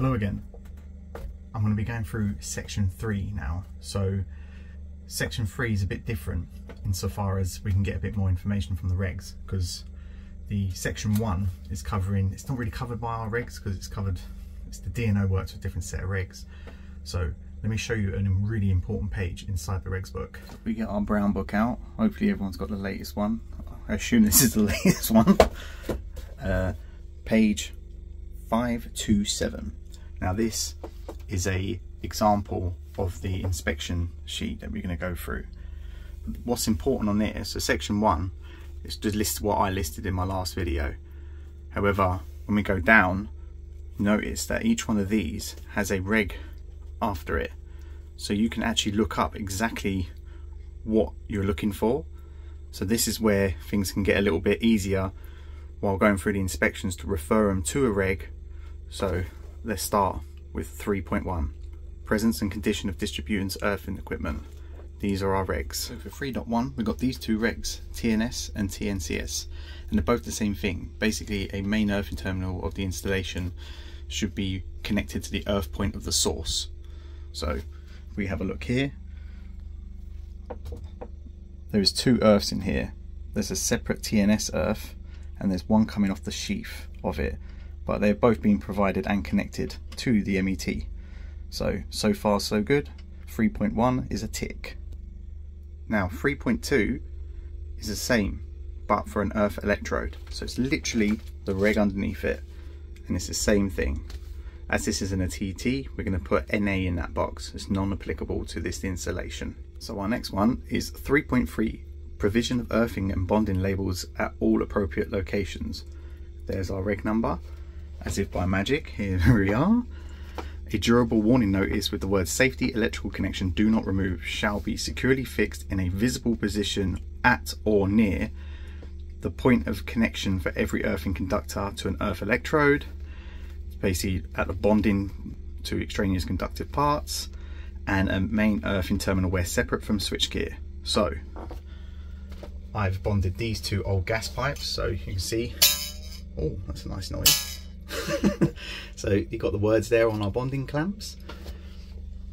Hello again. I'm going to be going through section 3 now. So section 3 is a bit different insofar as we can get a bit more information from the regs because the section 1 is covering, it's not really covered by our regs because it's covered, it's the DNO works with a different set of regs. So let me show you a really important page inside the regs book. We get our brown book out. Hopefully everyone's got the latest one. I assume this is the latest one. Uh, page 527. Now this is a example of the inspection sheet that we're going to go through. What's important on this, so section 1 is to list what I listed in my last video. However, when we go down, notice that each one of these has a reg after it. So you can actually look up exactly what you're looking for. So this is where things can get a little bit easier while going through the inspections to refer them to a reg. So let's start with 3.1, presence and condition of distributants earthing equipment. These are our regs. So for 3.1, we've got these two regs, TNS and TNCS, and they're both the same thing. Basically, a main earthing terminal of the installation should be connected to the earth point of the source. So if we have a look here, there is two earths in here. There's a separate TNS earth and there's one coming off the sheath of it but they've both been provided and connected to the MET so so far so good. 3.1 is a tick. Now 3.2 is the same but for an earth electrode. So it's literally the reg underneath it and it's the same thing. As this isn't a TT we're going to put NA in that box. It's non-applicable to this installation. So our next one is 3.3 provision of earthing and bonding labels at all appropriate locations. There's our reg number, as if by magic, here we are. A durable warning notice with the words safety electrical connection do not remove shall be securely fixed in a visible position at or near the point of connection for every earthing conductor to an earth electrode, It's basically at the bonding to extraneous conductive parts, and a main earthing terminal where separate from switchgear. So I've bonded these two old gas pipes so you can see oh that's a nice noise so you've got the words there on our bonding clamps.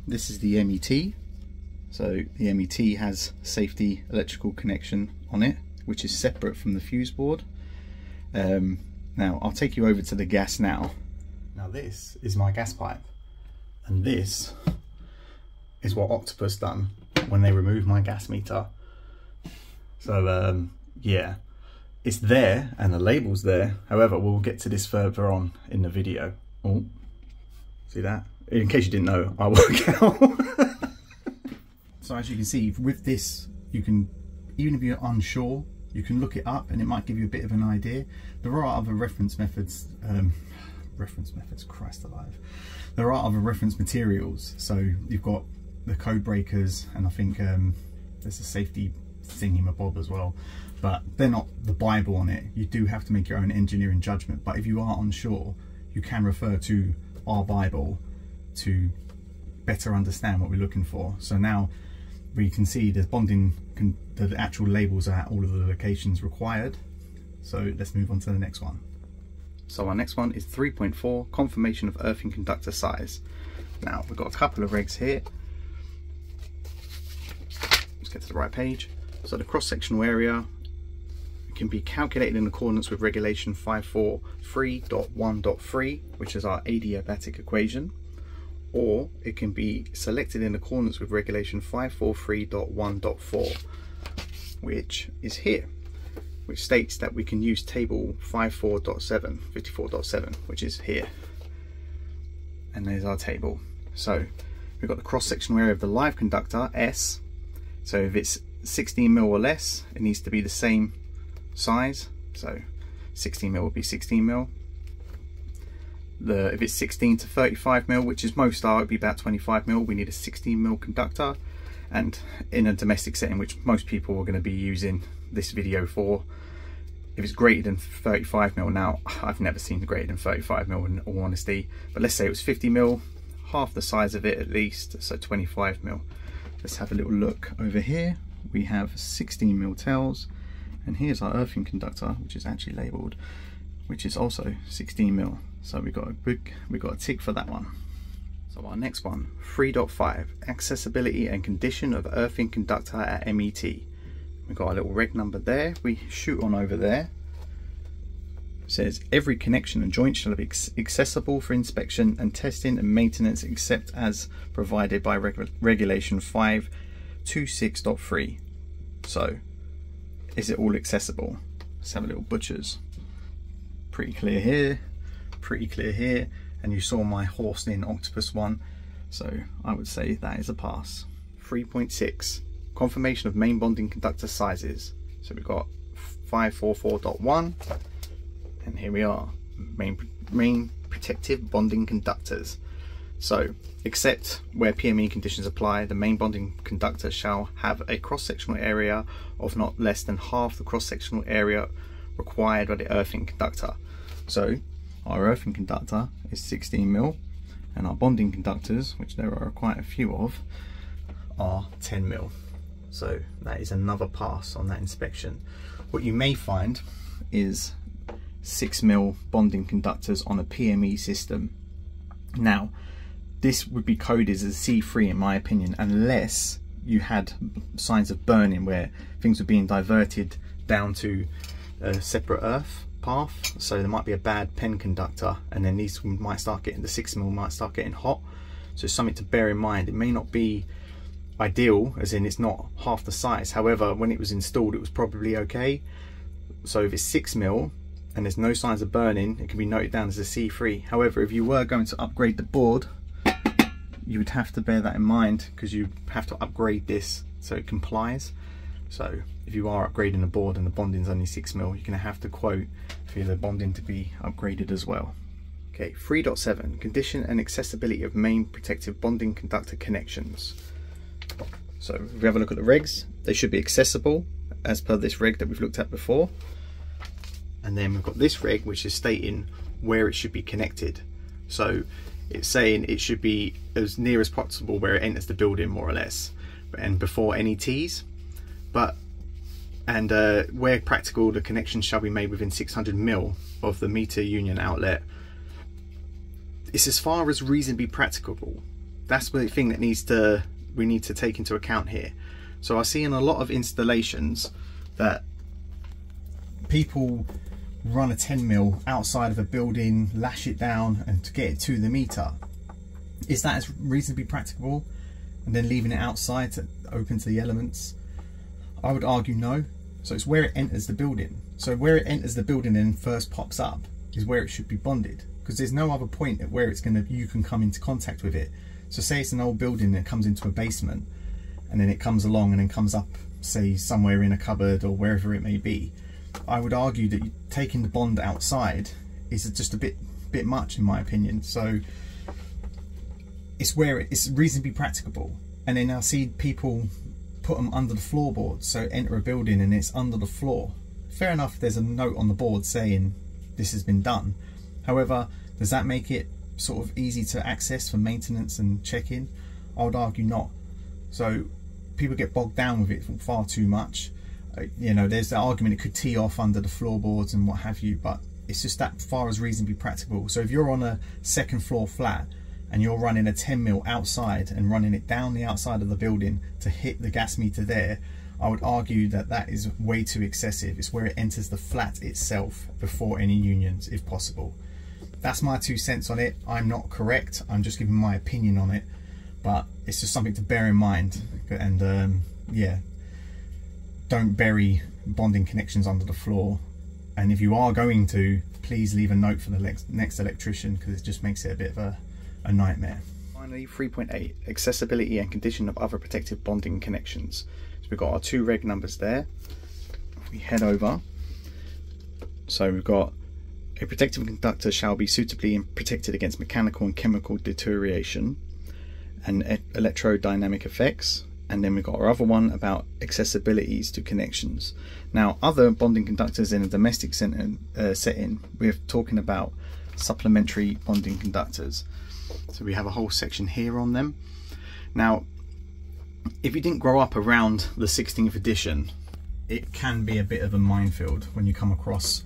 This is the MET so the MET has safety electrical connection on it which is separate from the fuse board. Um, now I'll take you over to the gas now. Now this is my gas pipe and this is what Octopus done when they removed my gas meter. So um, yeah, it's there and the label's there. However, we'll get to this further on in the video. Oh, see that? In case you didn't know, I work out. so as you can see, with this, you can, even if you're unsure, you can look it up and it might give you a bit of an idea. There are other reference methods, um, reference methods, Christ alive. There are other reference materials. So you've got the code breakers and I think um, there's a safety thingy thingamabob as well but they're not the bible on it. You do have to make your own engineering judgment. But if you are unsure you can refer to our bible to better understand what we're looking for. So now we can see the bonding the actual labels are at all of the locations required. So let's move on to the next one. So our next one is 3.4 confirmation of earthing conductor size. Now we've got a couple of regs here. Let's get to the right page. So the cross-sectional area can be calculated in accordance with regulation 543.1.3, which is our adiabatic equation, or it can be selected in accordance with regulation 543.1.4, which is here, which states that we can use table 54.7, 54.7, which is here. And there's our table. So we've got the cross-sectional area of the live conductor, S. So if it's 16 mil or less it needs to be the same size. So 16 mil would be 16 mil. The if it's 16 to 35 mil which is most are it'd be about 25 mil. We need a 16 mil conductor. And in a domestic setting which most people are going to be using this video for if it's greater than 35 mil now I've never seen greater than 35 mil in all honesty. But let's say it was 50 mil half the size of it at least so 25 mil. Let's have a little look over here. We have 16 mil tails and here's our earthing conductor which is actually labelled which is also 16 mil So we got a big, we got a tick for that one. So our next one, 3.5, accessibility and condition of earthing conductor at MET. We've got a little reg number there. We shoot on over there. It says every connection and joint shall be accessible for inspection and testing and maintenance except as provided by reg regulation 526.3. So is it all accessible? Let's have a little butchers. Pretty clear here, pretty clear here. And you saw my horse in Octopus one. So I would say that is a pass. 3.6, confirmation of main bonding conductor sizes. So we've got 544.1 and here we are, main, main protective bonding conductors. So, except where PME conditions apply, the main bonding conductor shall have a cross-sectional area of not less than half the cross-sectional area required by the earthing conductor. So, our earthing conductor is 16 mil, and our bonding conductors, which there are quite a few of, are 10 mil. So that is another pass on that inspection. What you may find is 6 mil bonding conductors on a PME system. Now, this would be coded as a C3 in my opinion, unless you had signs of burning where things were being diverted down to a separate earth path. So there might be a bad PEN conductor and then these might start getting, the 6 mil might start getting hot. So something to bear in mind. It may not be ideal, as in it's not half the size. However, when it was installed, it was probably okay. So if it's 6 mil and there's no signs of burning, it can be noted down as a C3. However, if you were going to upgrade the board, you would have to bear that in mind because you have to upgrade this so it complies. So if you are upgrading a board and the bonding's only 6 mil, you're going to have to quote for the bonding to be upgraded as well. Okay, 3.7, condition and accessibility of main protective bonding conductor connections. So if we have a look at the regs, they should be accessible as per this reg that we've looked at before and then we've got this reg which is stating where it should be connected so it's saying it should be as near as possible where it enters the building more or less and before any T's. But and uh, where practical the connection shall be made within 600 mil of the meter union outlet. It's as far as reasonably practicable. That's the thing that needs to we need to take into account here. So I see in a lot of installations that people run a 10 mil outside of a building, lash it down and to get it to the meter. Is that as reasonably practicable? And then leaving it outside to open to the elements? I would argue no. So it's where it enters the building. So where it enters the building and first pops up is where it should be bonded because there's no other point at where it's gonna you can come into contact with it. So say it's an old building that comes into a basement and then it comes along and then comes up say somewhere in a cupboard or wherever it may be I would argue that taking the bond outside is just a bit bit much in my opinion. So it's where it's reasonably practicable. And then I see people put them under the floorboards. So enter a building and it's under the floor. Fair enough, there's a note on the board saying this has been done. However, does that make it sort of easy to access for maintenance and check-in? I would argue not. So people get bogged down with it far too much you know, there's the argument it could tee off under the floorboards and what have you, but it's just that far as reasonably practical. So if you're on a second floor flat and you're running a 10 mil outside and running it down the outside of the building to hit the gas meter there, I would argue that that is way too excessive. It's where it enters the flat itself before any unions, if possible. That's my two cents on it. I'm not correct. I'm just giving my opinion on it, but it's just something to bear in mind. And um, yeah, don't bury bonding connections under the floor. And if you are going to, please leave a note for the next electrician because it just makes it a bit of a, a nightmare. Finally, 3.8, accessibility and condition of other protective bonding connections. So we've got our two reg numbers there. We head over. So we've got a protective conductor shall be suitably protected against mechanical and chemical deterioration and electrodynamic effects and then we've got our other one about accessibilities to connections. Now, other bonding conductors in a domestic uh, setting, we're talking about supplementary bonding conductors. So we have a whole section here on them. Now, if you didn't grow up around the 16th edition, it can be a bit of a minefield when you come across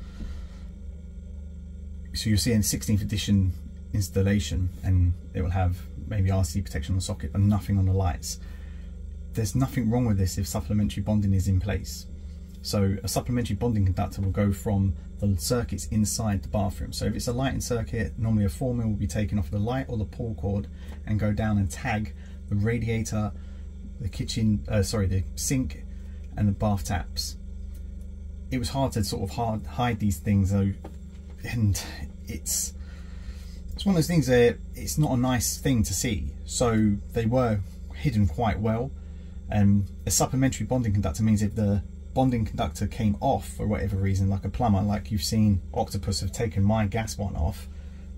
so you'll see in 16th edition installation and it will have maybe RC protection on the socket and nothing on the lights. There's nothing wrong with this if supplementary bonding is in place. So a supplementary bonding conductor will go from the circuits inside the bathroom. So if it's a lighting circuit, normally a 4 mil will be taken off the light or the pull cord and go down and tag the radiator, the kitchen, uh, sorry, the sink and the bath taps. It was hard to sort of hard, hide these things though, and it's it's one of those things that it's not a nice thing to see. So they were hidden quite well. Um, a supplementary bonding conductor means if the bonding conductor came off for whatever reason, like a plumber, like you've seen Octopus have taken my gas one off,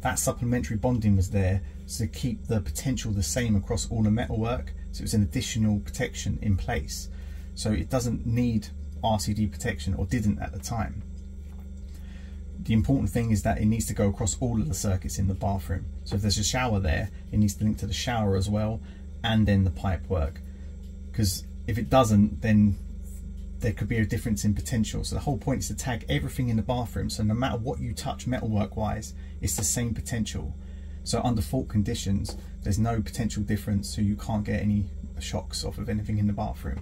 that supplementary bonding was there to keep the potential the same across all the metalwork. So it was an additional protection in place. So it doesn't need RCD protection or didn't at the time. The important thing is that it needs to go across all of the circuits in the bathroom. So if there's a shower there, it needs to link to the shower as well and then the pipe work. Because if it doesn't, then there could be a difference in potential. So the whole point is to tag everything in the bathroom. So no matter what you touch metalwork wise, it's the same potential. So under fault conditions, there's no potential difference. So you can't get any shocks off of anything in the bathroom.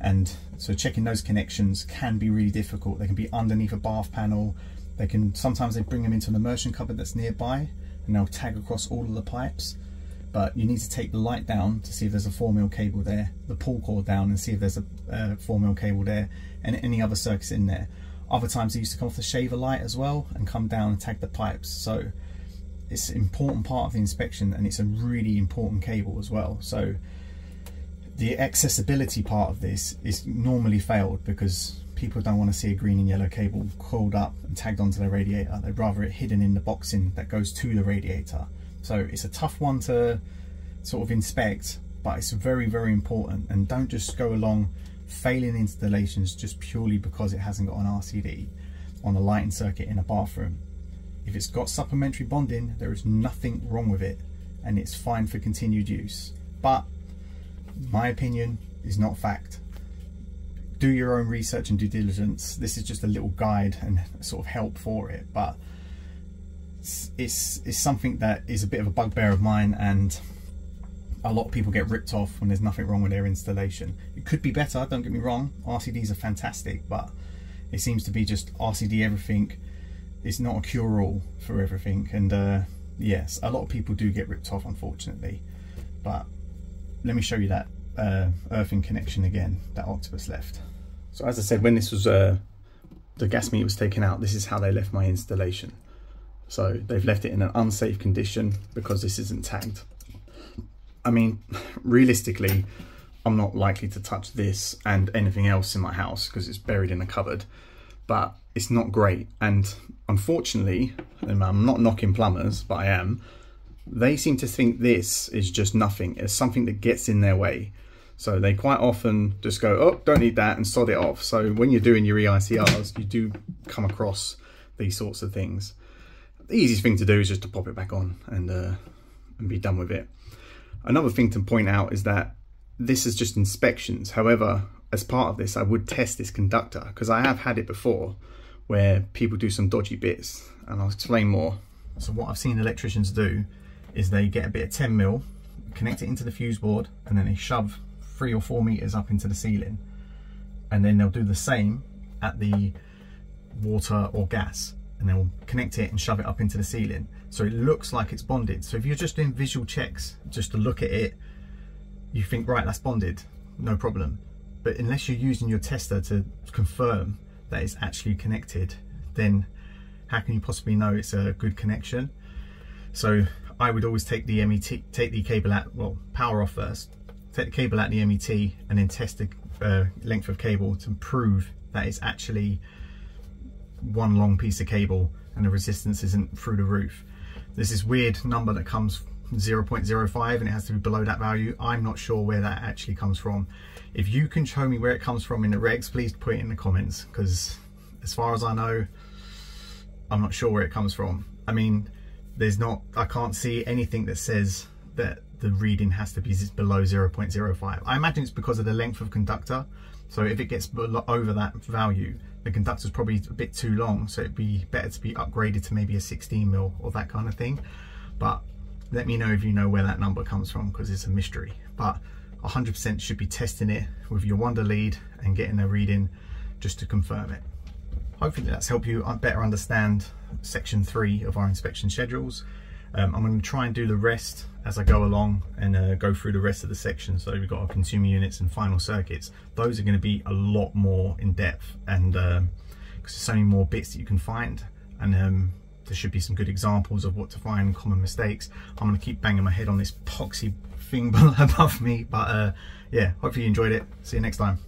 And so checking those connections can be really difficult. They can be underneath a bath panel. They can, sometimes they bring them into an immersion cupboard that's nearby and they'll tag across all of the pipes but you need to take the light down to see if there's a 4mm cable there, the pull cord down and see if there's a uh, 4mm cable there and any other circuits in there. Other times they used to come off the shaver light as well and come down and tag the pipes. So it's an important part of the inspection and it's a really important cable as well. So the accessibility part of this is normally failed because people don't want to see a green and yellow cable coiled up and tagged onto their radiator. They'd rather it hidden in the boxing that goes to the radiator. So it's a tough one to sort of inspect, but it's very, very important. And don't just go along failing installations just purely because it hasn't got an RCD on a lighting circuit in a bathroom. If it's got supplementary bonding, there is nothing wrong with it and it's fine for continued use. But my opinion is not fact. Do your own research and due diligence. This is just a little guide and sort of help for it. But it's, it's, something that is a bit of a bugbear of mine and a lot of people get ripped off when there's nothing wrong with their installation. It could be better, don't get me wrong, RCDs are fantastic, but it seems to be just RCD everything. It's not a cure-all for everything, and uh, yes, a lot of people do get ripped off, unfortunately. But let me show you that uh, earthing connection again that Octopus left. So as I said, when this was uh, the gas meter was taken out, this is how they left my installation. So they've left it in an unsafe condition because this isn't tagged. I mean, realistically, I'm not likely to touch this and anything else in my house because it's buried in a cupboard, but it's not great. And unfortunately, and I'm not knocking plumbers, but I am, they seem to think this is just nothing. It's something that gets in their way. So they quite often just go, oh, don't need that and sod it off. So when you're doing your EICRs, you do come across these sorts of things the easiest thing to do is just to pop it back on and, uh, and be done with it. Another thing to point out is that this is just inspections. However, as part of this, I would test this conductor because I have had it before where people do some dodgy bits and I'll explain more. So what I've seen electricians do is they get a bit of 10 mil, connect it into the fuse board and then they shove three or four meters up into the ceiling and then they'll do the same at the water or gas and then we'll connect it and shove it up into the ceiling. So it looks like it's bonded. So if you're just doing visual checks just to look at it you think right that's bonded. No problem. But unless you're using your tester to confirm that it's actually connected then how can you possibly know it's a good connection? So I would always take the MET take the cable out well power off first take the cable out the MET and then test the uh, length of cable to prove that it's actually one long piece of cable and the resistance isn't through the roof. There's this weird number that comes 0.05 and it has to be below that value. I'm not sure where that actually comes from. If you can show me where it comes from in the regs, please put it in the comments because as far as I know, I'm not sure where it comes from. I mean, there's not, I can't see anything that says that the reading has to be below 0.05. I imagine it's because of the length of conductor. So if it gets over that value, the conductor's probably a bit too long. So it'd be better to be upgraded to maybe a 16 mil or that kind of thing. But let me know if you know where that number comes from because it's a mystery. But 100% should be testing it with your wander lead and getting a reading just to confirm it. Hopefully that's helped you uh, better understand section three of our inspection schedules. Um, I'm going to try and do the rest as I go along and uh, go through the rest of the section. So we've got our consumer units and final circuits. Those are going to be a lot more in depth and because um, there's so many more bits that you can find and um, there should be some good examples of what to find, common mistakes. I'm going to keep banging my head on this epoxy thing above me, but uh, yeah, hopefully you enjoyed it. See you next time.